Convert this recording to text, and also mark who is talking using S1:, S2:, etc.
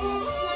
S1: Christmas.